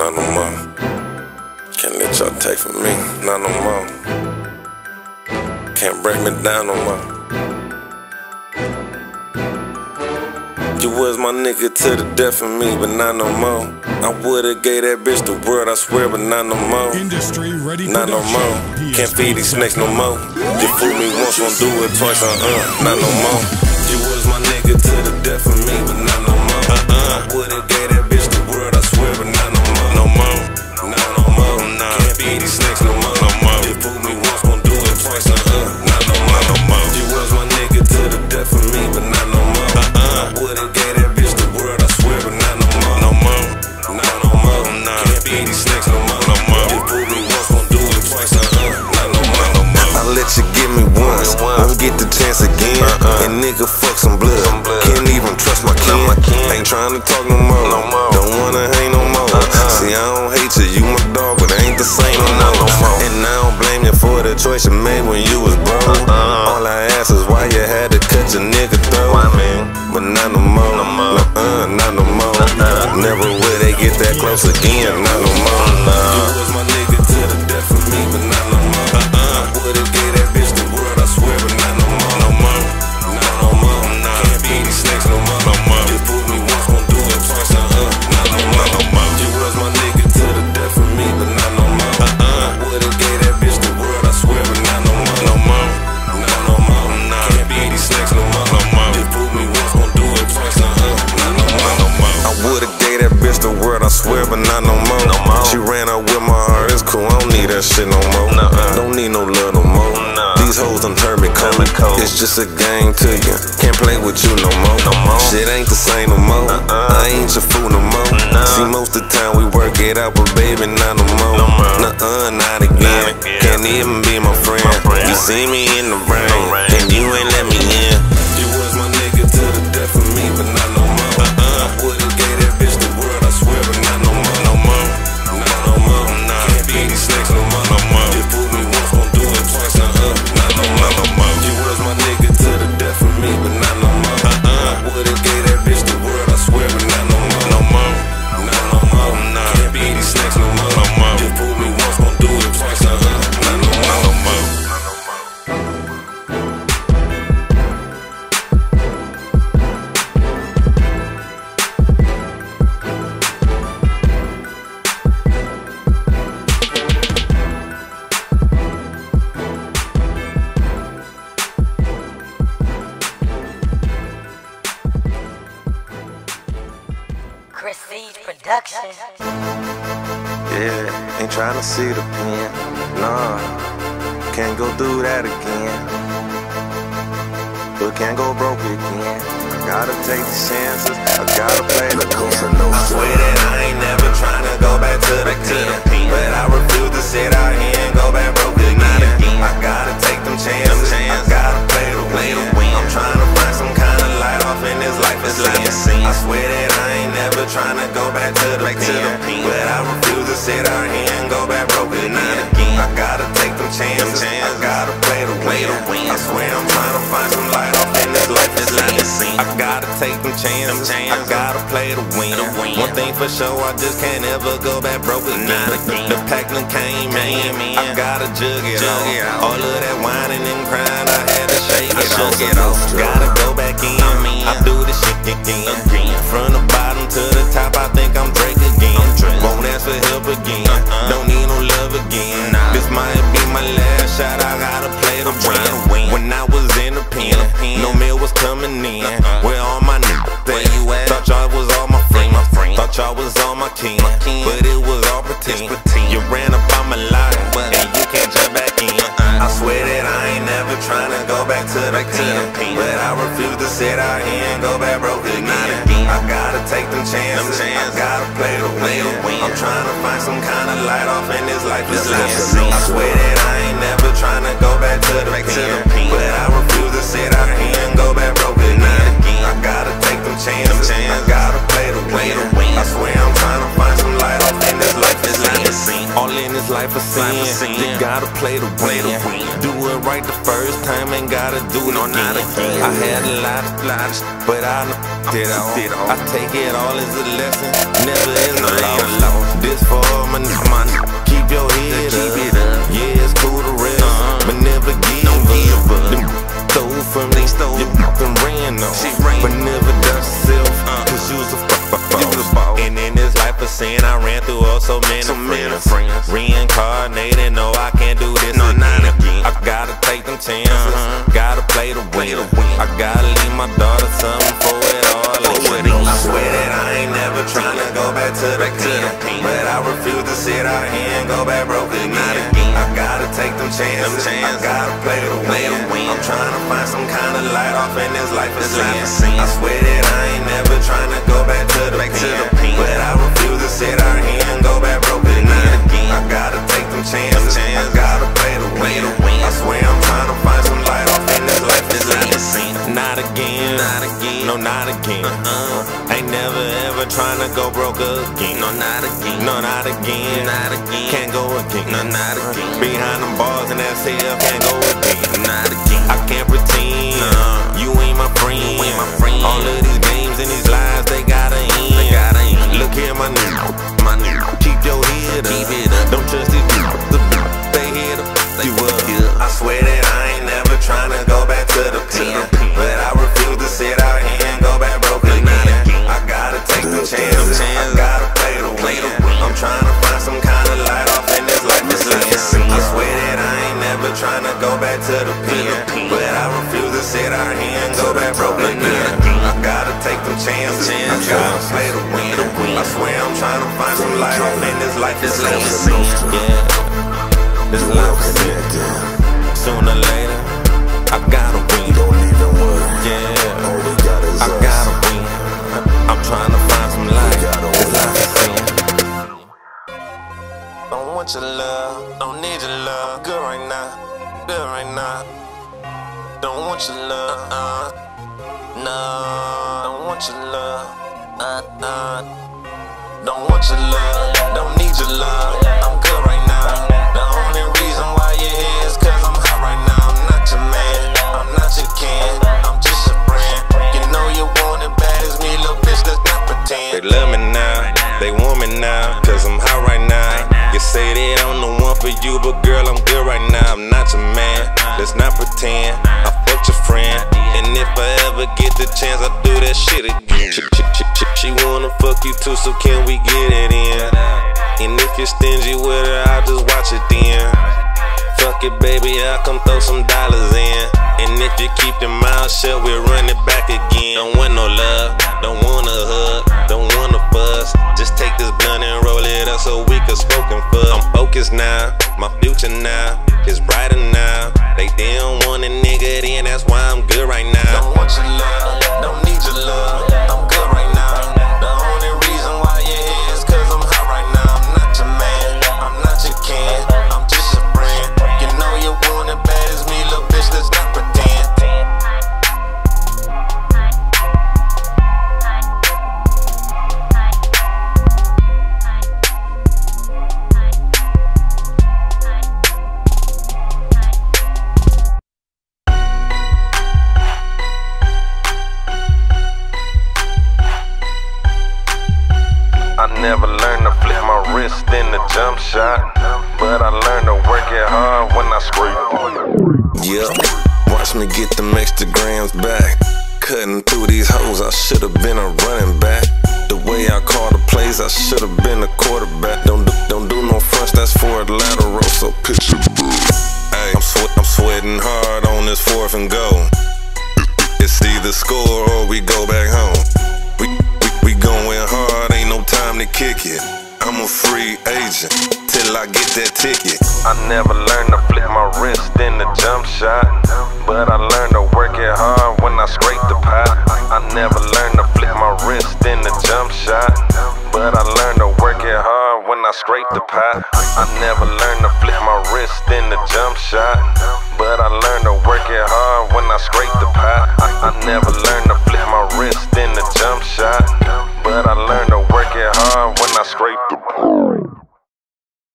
not no more. Can't let y'all take from me, not no more. Can't break me down no more. You was my nigga to the death of me, but not no more. I would've gave that bitch the world, I swear, but not no more. Industry ready Not no more. Can't feed these snakes no more. You fool me once, won't do it twice, uh uh. Not no more. You was my nigga to the death of me, but not no more. Uh uh. I would've won't get the chance again. Uh-uh. And nigga, fuck some blood. Can't even trust my kin. Ain't trying to talk no more. Don't wanna hang no more. Uh-uh. See, I don't hate you, you my dog, but it ain't the same no more. And I don't blame you for the choice you made when you was broke. Uh-uh. All I ask is why you had to cut your nigga throat. But not no more. Nuh-uh, not no more. Never will they get that close again. Not no more. You more. No more. She ran out with my heart, it's cool, I don't need that shit no more. Don't need no love no more. These hoes done turned me cold. It's just a game to you. Can't play with you no more. No more. Shit ain't the same no more. I ain't your fool no more. See, most of the time we work it out, but baby, not no more. Nuh-uh, not again. Can't even be my friend. You see me in the rain, and you ain't let me Yeah, ain't trying to see the pen. Nah, can't go do that again. But can't go broke again. I gotta take the chances. I gotta play the Cosa I swear that I ain't never tryna go back to the pen. But I refuse to sit out I swear I'm tryna find some light off in this life of sin. I gotta take them chances. I gotta play the win. One thing for sure, I just can't ever go back broke again. The, the pack done came in. I gotta jug it off. All of that whining and crying, I had to shake it off. Gotta go back in. I do this shit again. Was all my kin. But it was all pretend. You ran up on my life, and you can't jump back in. I swear that I ain't never tryna go back to the pen. But I refuse to sit out here and go back broke again. I gotta take them chances. I gotta play the win. I'm tryna find some kind of light off in this life. This I swear that I ain't never tryna go back to the pen. But I refuse to sit out here and go back broke again. I gotta take them chances. I gotta play the win. I swear I'm All in this life of sin. You gotta play the win. Do it right the first time, ain't gotta do it again. I had a lot, of lot, but I did all. I take it all as a lesson, never as a loss. This for my, my keep your head up. Yeah, it's cool to rest, uh-huh. but never give up. Them stole from me, stole you and ran off, but never dust self, uh. cause you was a boss. And in this life of sin, I ran through all so many friends. Go back broke again. I gotta take them chances, I gotta play the win. I'm tryna find some kind of light off in this life of sin. I swear that I ain't never tryna go back to the pen, but I refuse to sit out here bars and go again, not again. I can't pretend Nah, you ain't my friend. All of these games and these lies, they gotta end. They gotta end. Look here, my nigga, back to the pen, but I refuse to sit out here and go back broke again. I gotta take them chances. I gotta play the win. I swear I'm tryna find some light in this life of sin. Yeah, this life of sin. Sooner or later, I gotta win. Don't even worry. Yeah, All we got is I gotta win. I'm trying to find some light. This life is sin. Don't want your love, don't need your love. Good right now, good right now. Don't want your love, uh, no. Don't want your love, uh, uh. Don't want your love, don't need your love. Get the chance, I'll do that shit again. She, she, she, she, she wanna fuck you too, so can we get it in? And if you're stingy with her, I'll just watch it then. Fuck it, baby, I'll come throw some dollars in. And if you keep your mouth shut, we'll run it back again. Don't want no love, don't jump shot, but I learned to work it hard when I scrape. Yep, watch me get them extra grams back. Cutting through these hoes, I should've been a running back. The way I call the plays, I should've been a quarterback. Don't do, don't do no fronts, that's for a lateral, so picture. Hey, I'm, swe- I'm sweating hard on this fourth and goal. It's either score or we go back ticket. I never learned to flip my wrist in the jump shot, but I learned to work it hard when I scrape the pot. I never learned to flip my wrist in the jump shot, but I learned to work it hard when I scrape the pot. I never learned to flip my wrist in the jump shot, but I learned to work it hard when I scrape the pot. I, I never learned to flip my wrist in the jump shot, but I learned to work it hard when I scrape the pot.